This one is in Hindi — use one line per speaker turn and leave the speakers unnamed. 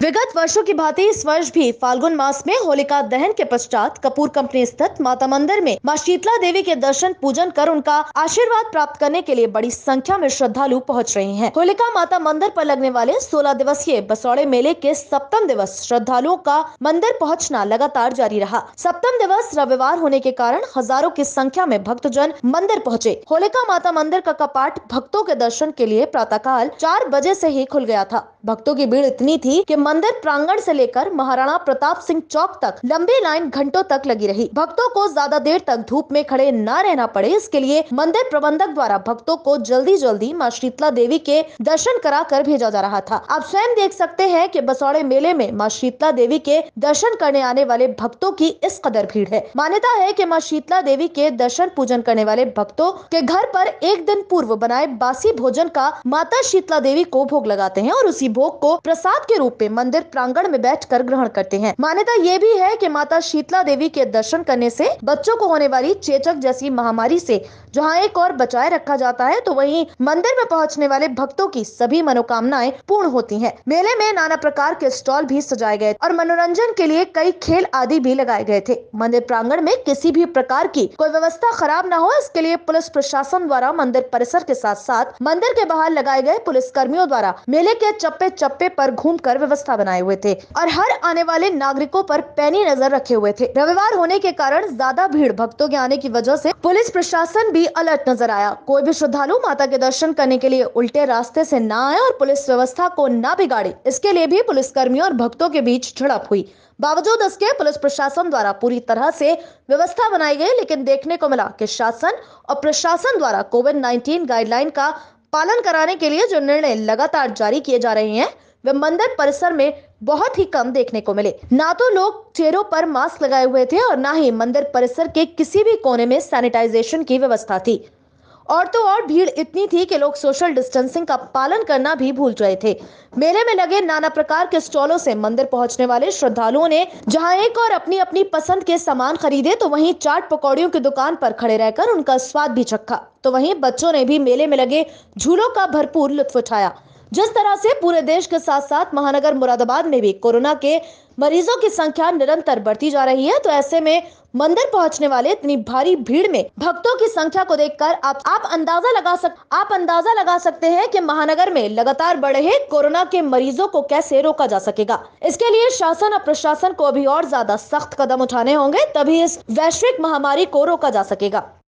विगत वर्षों की भांति इस वर्ष भी फाल्गुन मास में होलिका दहन के पश्चात कपूर कंपनी स्थित माता मंदिर में माँ शीतला देवी के दर्शन पूजन कर उनका आशीर्वाद प्राप्त करने के लिए बड़ी संख्या में श्रद्धालु पहुँच रहे हैं। होलिका माता मंदिर पर लगने वाले 16 दिवसीय बसौड़े मेले के सप्तम दिवस श्रद्धालुओं का मंदिर पहुँचना लगातार जारी रहा। सप्तम दिवस रविवार होने के कारण हज़ारों की संख्या में भक्तजन मंदिर पहुँचे। होलिका माता मंदिर का कपाट भक्तों के दर्शन के लिए प्रातःकाल चार बजे ऐसी ही खुल गया था। भक्तों की भीड़ इतनी थी कि मंदिर प्रांगण से लेकर महाराणा प्रताप सिंह चौक तक लंबी लाइन घंटों तक लगी रही। भक्तों को ज़्यादा देर तक धूप में खड़े न रहना पड़े। इसके लिए मंदिर प्रबंधक द्वारा भक्तों को जल्दी जल्दी माँ शीतला देवी के दर्शन करा कर भेजा जा रहा था। आप स्वयं देख सकते हैं कि बसौड़े मेले में माँ शीतला देवी के दर्शन करने आने वाले भक्तों की इस कदर भीड़ है। मान्यता है की माँ शीतला देवी के दर्शन पूजन करने वाले भक्तों के घर पर एक दिन पूर्व बनाए बासी भोजन का माता शीतला देवी को भोग लगाते हैं और उसी भोग को प्रसाद के रूप में मंदिर प्रांगण में बैठकर ग्रहण करते हैं मान्यता ये भी है कि माता शीतला देवी के दर्शन करने से बच्चों को होने वाली चेचक जैसी महामारी से जहाँ एक और बचाए रखा जाता है तो वहीं मंदिर में पहुँचने वाले भक्तों की सभी मनोकामनाएँ पूर्ण होती हैं। मेले में नाना प्रकार के स्टॉल भी सजाए गए और मनोरंजन के लिए कई खेल आदि भी लगाए गए थे मंदिर प्रांगण में किसी भी प्रकार की कोई व्यवस्था खराब न हो, इसके लिए पुलिस प्रशासन द्वारा मंदिर परिसर के साथ साथ मंदिर के बाहर लगाए गए पुलिस कर्मियों द्वारा मेले के चप्पे चप्पे पर घूमकर व्यवस्था बनाए हुए थे और हर आने वाले नागरिकों पर पैनी नज़र रखे हुए थे। रविवार होने के कारण ज़्यादा भीड़ भक्तों के आने की वजह से पुलिस प्रशासन भी अलर्ट नज़र आया। कोई भी श्रद्धालु माता के दर्शन करने के लिए उल्टे रास्ते से न आए और पुलिस व्यवस्था को न बिगाड़े। इसके लिए भी पुलिस कर्मियों और भक्तों के बीच झड़प हुई। बावजूद इसके, पुलिस प्रशासन द्वारा पूरी तरह से व्यवस्था बनाई गई, लेकिन देखने को मिला कि शासन और प्रशासन द्वारा कोविड 19 गाइडलाइन का पालन कराने के लिए जो निर्णय लगातार जारी किए जा रहे हैं, वे मंदिर परिसर में बहुत ही कम देखने को मिले। ना तो लोग चेहरों पर मास्क लगाए हुए थे और ना ही मंदिर परिसर के किसी भी कोने में सैनिटाइजेशन की व्यवस्था थी। और तो और भीड़ इतनी थी कि लोग सोशल डिस्टेंसिंग का पालन करना भी भूल रहे थे। मेले में लगे नाना प्रकार के स्टॉलों से मंदिर पहुँचने वाले श्रद्धालुओं ने जहाँ एक और अपनी अपनी पसंद के सामान खरीदे तो वहीं चाट पकौड़ियों की दुकान पर खड़े रहकर उनका स्वाद भी चखा। तो वहीं बच्चों ने भी मेले में लगे झूलों का भरपूर लुत्फ उठाया। जिस तरह से पूरे देश के साथ साथ महानगर मुरादाबाद में भी कोरोना के मरीजों की संख्या निरंतर बढ़ती जा रही है तो ऐसे में मंदिर पहुँचने वाले इतनी भारी भीड़ में भक्तों की संख्या को देखकर आप आप अंदाज़ा लगा सक, आप अंदाज़ा लगा सकते हैं कि महानगर में लगातार बढ़ कोरोना के मरीजों को कैसे रोका जा सकेगा। इसके लिए शासन और प्रशासन को अभी और ज़्यादा सख्त कदम उठाने होंगे, तभी इस वैश्विक महामारी को रोका जा सकेगा।